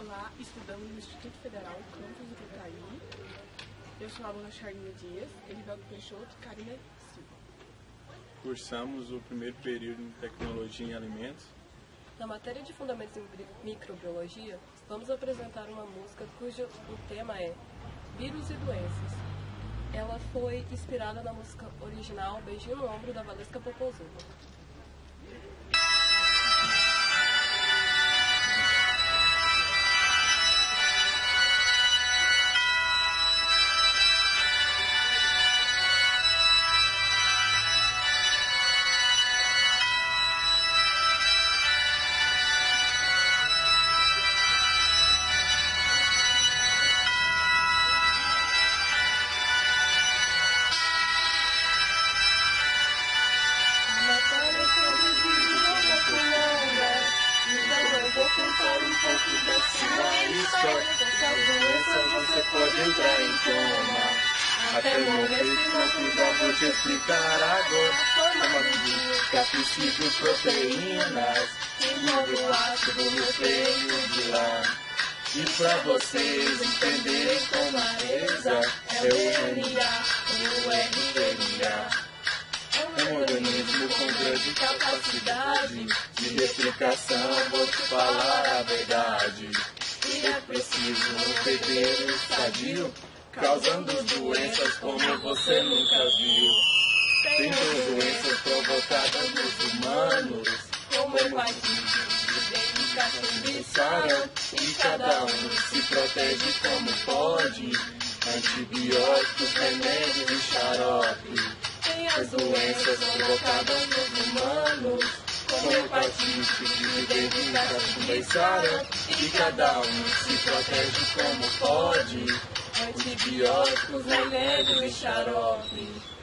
Olá, estudamos no Instituto Federal Campus do Itaí. Eu sou a aluna Charlinha Dias, Elivelto Peixoto e Karina Silva. Cursamos o primeiro período em Tecnologia em Alimentos. Na matéria de Fundamentos em Microbiologia, vamos apresentar uma música cujo o tema é Vírus e Doenças. Ela foi inspirada na música original Beijinho no Ombro da Valesca Popozuda. Pouco da sua história. Dessa doença você pode entrar em coma. Até morrer se não cuidar, vou te explicar agora. Forma de capsídeos, proteínas, envolve o ácido nucleio de lá. E pra vocês entenderem com clareza, é o grande capacidade de replicação, vou te falar a verdade. E é preciso um terreno sadio, causando doenças como você nunca viu. Tem doenças provocadas nos humanos, como hepatite, dengue, sarampo, e cada um se protege como pode. Antibióticos, remédios e xarope as doenças provocadas nos humanos, como hepatite, dengue, cachumba e sarampo, e cada um se protege como pode. Antibióticos, remédio e xarope.